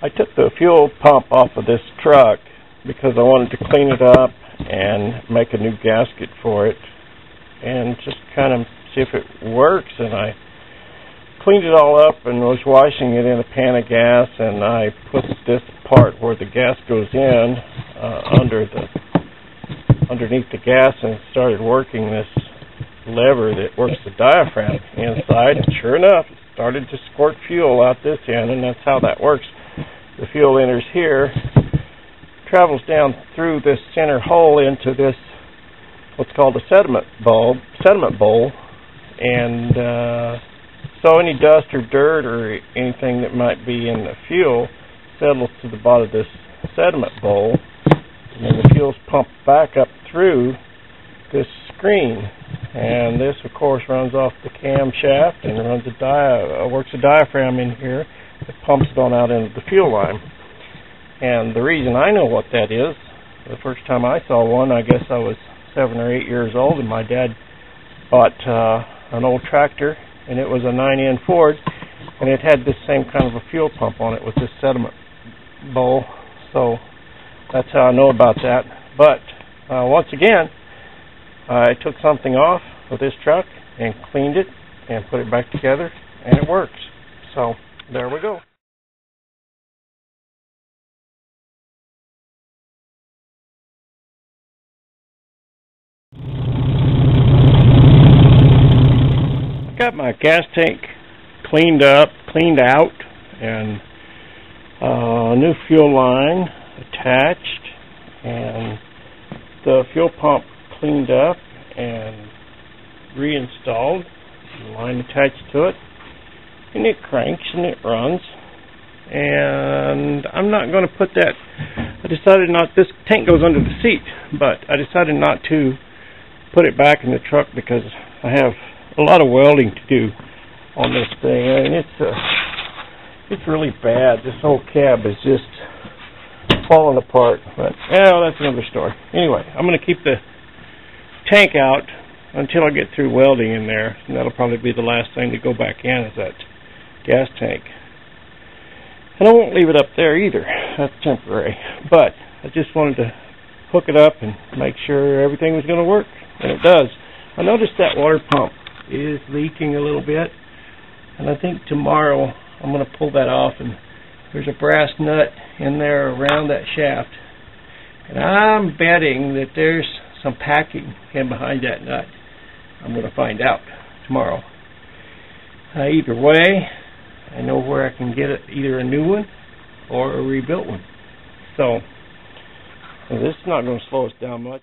I took the fuel pump off of this truck because I wanted to clean it up and make a new gasket for it and just kind of see if it works. And I cleaned it all up and was washing it in a pan of gas and I put this part where the gas goes in uh, under the underneath the gas and started working this lever that works the diaphragm inside. And sure enough it started to squirt fuel out this end and that's how that works the fuel enters here, travels down through this center hole into this what's called a sediment bowl, sediment bowl, and uh, so any dust or dirt or anything that might be in the fuel settles to the bottom of this sediment bowl, and then the fuel's pumped back up through this screen, and this of course runs off the camshaft and runs a dia- uh, works a diaphragm in here it pumps out into the fuel line. And the reason I know what that is, the first time I saw one, I guess I was seven or eight years old, and my dad bought uh, an old tractor, and it was a 9N Ford, and it had this same kind of a fuel pump on it with this sediment bowl. So that's how I know about that. But uh, once again, I took something off of this truck and cleaned it and put it back together, and it works. So. There we go. Got my gas tank cleaned up, cleaned out, and uh, new fuel line attached, and the fuel pump cleaned up and reinstalled, line attached to it and it cranks and it runs. And I'm not going to put that I decided not this tank goes under the seat but I decided not to put it back in the truck because I have a lot of welding to do on this thing. And it's uh, it's really bad. This whole cab is just falling apart. But yeah that's another story. Anyway I'm going to keep the tank out until I get through welding in there. And that'll probably be the last thing to go back in is that gas tank. And I won't leave it up there either. That's temporary. But I just wanted to hook it up and make sure everything was going to work. And it does. I noticed that water pump is leaking a little bit. And I think tomorrow I'm going to pull that off and there's a brass nut in there around that shaft. And I'm betting that there's some packing in behind that nut. I'm going to find out tomorrow. Uh, either way, I know where I can get it, either a new one or a rebuilt one. So this is not going to slow us down much.